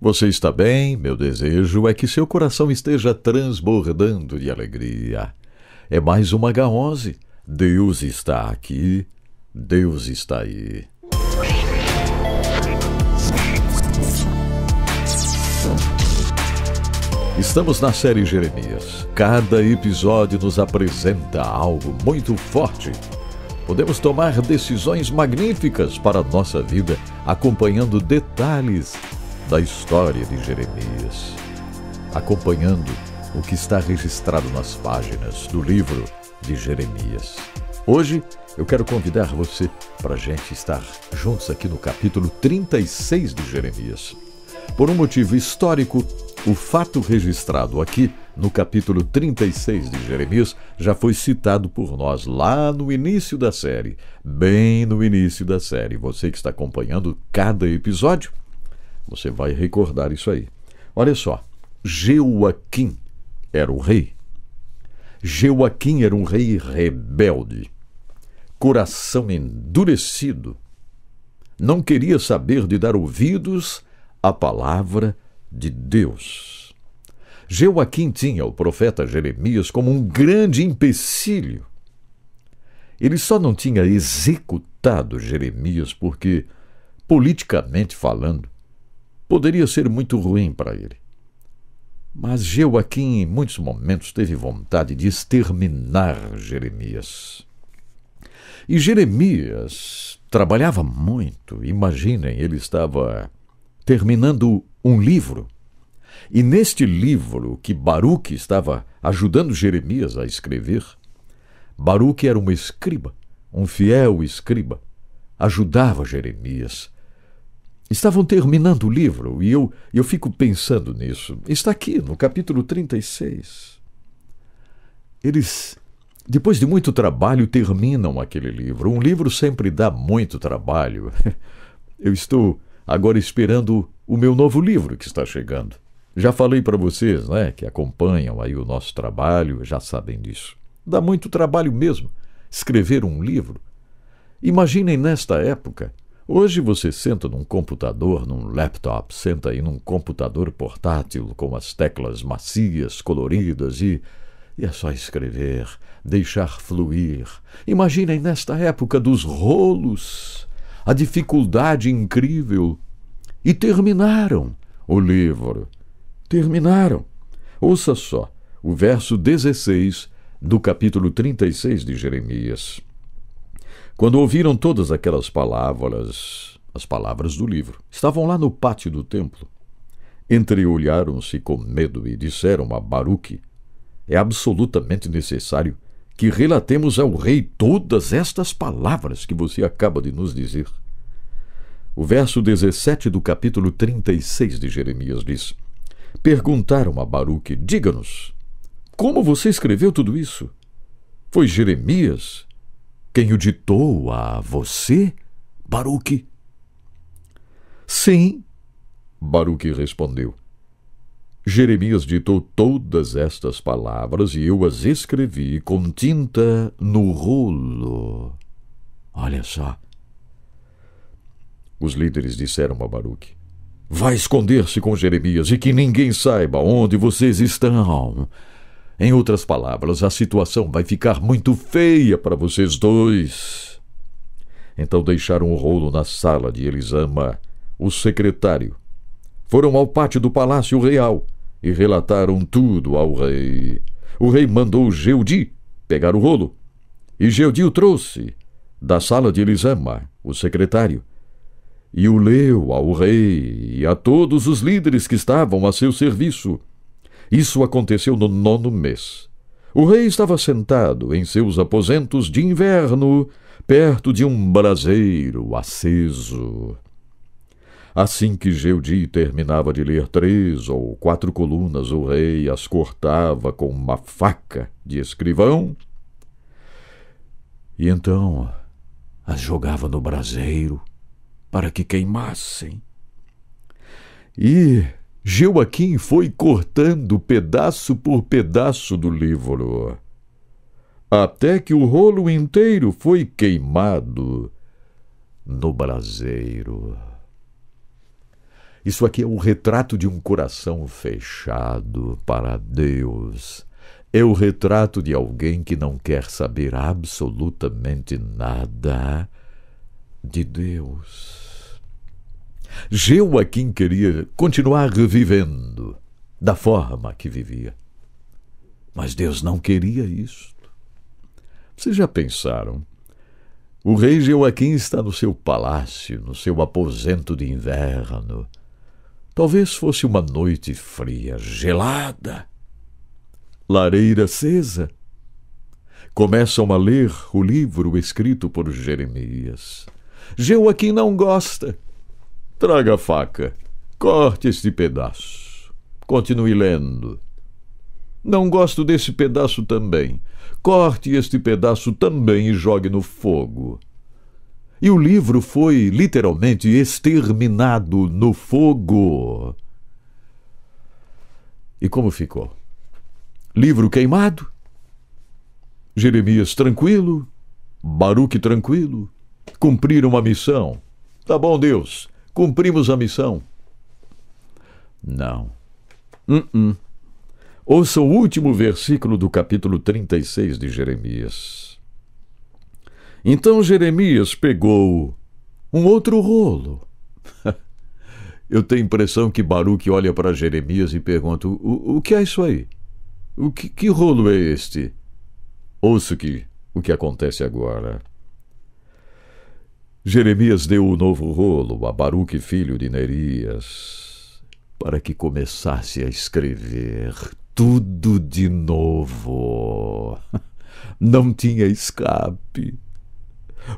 Você está bem? Meu desejo é que seu coração esteja transbordando de alegria. É mais uma H11. Deus está aqui. Deus está aí. Estamos na série Jeremias. Cada episódio nos apresenta algo muito forte. Podemos tomar decisões magníficas para a nossa vida, acompanhando detalhes da história de Jeremias, acompanhando o que está registrado nas páginas do livro de Jeremias. Hoje eu quero convidar você para a gente estar juntos aqui no capítulo 36 de Jeremias. Por um motivo histórico, o fato registrado aqui no capítulo 36 de Jeremias já foi citado por nós lá no início da série, bem no início da série. Você que está acompanhando cada episódio você vai recordar isso aí. Olha só, Jeoaquim era o rei. Jeoaquim era um rei rebelde, coração endurecido. Não queria saber de dar ouvidos à palavra de Deus. Jeoaquim tinha o profeta Jeremias como um grande empecilho. Ele só não tinha executado Jeremias porque, politicamente falando, poderia ser muito ruim para ele. Mas Joaquim, em muitos momentos, teve vontade de exterminar Jeremias. E Jeremias trabalhava muito. Imaginem, ele estava terminando um livro. E neste livro que Baruque estava ajudando Jeremias a escrever, Baruque era um escriba, um fiel escriba, ajudava Jeremias Estavam terminando o livro e eu, eu fico pensando nisso. Está aqui no capítulo 36. Eles, depois de muito trabalho, terminam aquele livro. Um livro sempre dá muito trabalho. Eu estou agora esperando o meu novo livro que está chegando. Já falei para vocês, né, que acompanham aí o nosso trabalho, já sabem disso. Dá muito trabalho mesmo escrever um livro. Imaginem nesta época Hoje você senta num computador, num laptop, senta aí num computador portátil com as teclas macias, coloridas e. E é só escrever, deixar fluir. Imaginem nesta época dos rolos, a dificuldade incrível. E terminaram o livro. Terminaram. Ouça só o verso 16 do capítulo 36 de Jeremias. Quando ouviram todas aquelas palavras, as palavras do livro, estavam lá no pátio do templo. Entreolharam-se com medo e disseram a Baruque: É absolutamente necessário que relatemos ao rei todas estas palavras que você acaba de nos dizer. O verso 17 do capítulo 36 de Jeremias diz: Perguntaram a Baruque: Diga-nos, como você escreveu tudo isso? Foi Jeremias quem o ditou a você, Baruque? Sim, Baruque respondeu. Jeremias ditou todas estas palavras e eu as escrevi com tinta no rolo. Olha só. Os líderes disseram a Baruque: Vai esconder-se com Jeremias e que ninguém saiba onde vocês estão. Em outras palavras, a situação vai ficar muito feia para vocês dois. Então deixaram o rolo na sala de Elisama, o secretário. Foram ao pátio do palácio real e relataram tudo ao rei. O rei mandou Geudi pegar o rolo. E Geudi o trouxe da sala de Elisama, o secretário, e o leu ao rei e a todos os líderes que estavam a seu serviço. Isso aconteceu no nono mês. O rei estava sentado em seus aposentos de inverno, perto de um braseiro aceso. Assim que Geudi terminava de ler três ou quatro colunas, o rei as cortava com uma faca de escrivão e então as jogava no braseiro para que queimassem. E Joaquim foi cortando pedaço por pedaço do livro, até que o rolo inteiro foi queimado no braseiro. Isso aqui é o retrato de um coração fechado para Deus. É o retrato de alguém que não quer saber absolutamente nada de Deus. Joaquim queria continuar vivendo da forma que vivia. Mas Deus não queria isso. Vocês já pensaram? O rei Joaquim está no seu palácio, no seu aposento de inverno. Talvez fosse uma noite fria, gelada. Lareira acesa. Começam a ler o livro escrito por Jeremias. Joaquim não gosta. Traga a faca. Corte este pedaço. Continue lendo. Não gosto desse pedaço também. Corte este pedaço também e jogue no fogo. E o livro foi literalmente exterminado no fogo. E como ficou? Livro queimado? Jeremias tranquilo? Baruque tranquilo? Cumpriram a missão? Tá bom, Deus, cumprimos a missão. Não. Uh -uh. Ouça o último versículo do capítulo 36 de Jeremias. Então Jeremias pegou um outro rolo. Eu tenho a impressão que Baruque olha para Jeremias e pergunta: o, o que é isso aí? O que, que rolo é este? Ouça que, o que acontece agora. Jeremias deu o novo rolo a Baruque, filho de Nerias, para que começasse a escrever tudo de novo. Não tinha escape.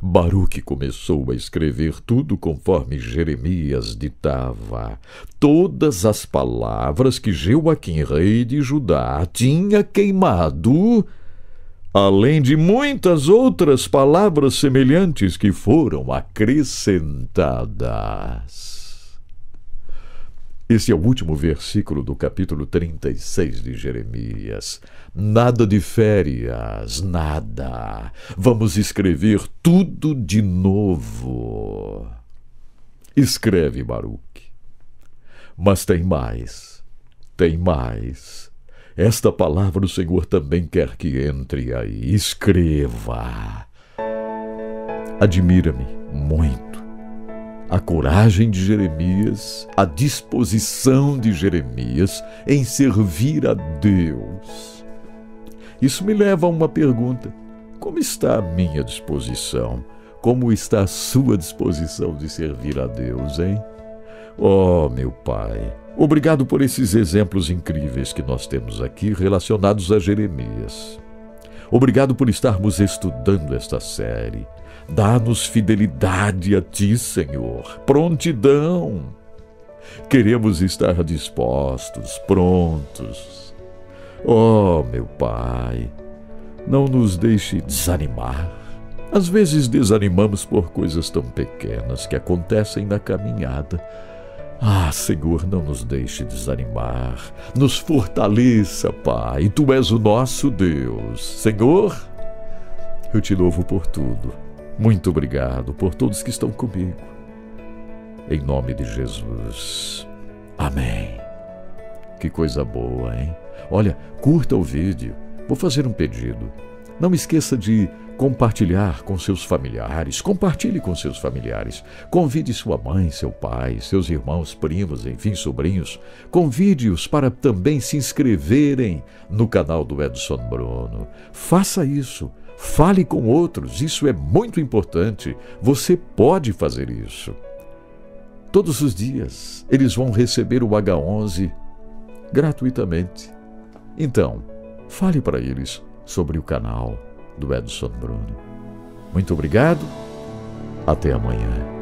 Baruque começou a escrever tudo conforme Jeremias ditava. Todas as palavras que Joaquim, rei de Judá, tinha queimado, além de muitas outras palavras semelhantes que foram acrescentadas. Esse é o último versículo do capítulo 36 de Jeremias. Nada de férias, nada. Vamos escrever tudo de novo. Escreve, Baruque. Mas tem mais. Tem mais. Esta palavra o Senhor também quer que entre aí. Escreva. Admira-me muito a coragem de Jeremias, a disposição de Jeremias em servir a Deus. Isso me leva a uma pergunta: como está a minha disposição? Como está a sua disposição de servir a Deus, hein? Oh, meu Pai, obrigado por esses exemplos incríveis que nós temos aqui relacionados a Jeremias. Obrigado por estarmos estudando esta série. Dá-nos fidelidade a Ti, Senhor, prontidão. Queremos estar dispostos, prontos. Oh, meu Pai, não nos deixe desanimar. Às vezes desanimamos por coisas tão pequenas que acontecem na caminhada. Ah, Senhor, não nos deixe desanimar. Nos fortaleça, Pai. Tu és o nosso Deus. Senhor, eu te louvo por tudo muito obrigado por todos que estão comigo. Em nome de Jesus. Amém. Que coisa boa, hein? Olha, curta o vídeo. Vou fazer um pedido. Não esqueça de compartilhar com seus familiares. Compartilhe com seus familiares. Convide sua mãe, seu pai, seus irmãos, primos, enfim, sobrinhos. Convide-os para também se inscreverem no canal do Edson Bruno. Faça isso. Fale com outros, isso é muito importante. Você pode fazer isso. Todos os dias eles vão receber o H11 gratuitamente. Então, fale para eles sobre o canal do Edson Bruno. Muito obrigado. Até amanhã.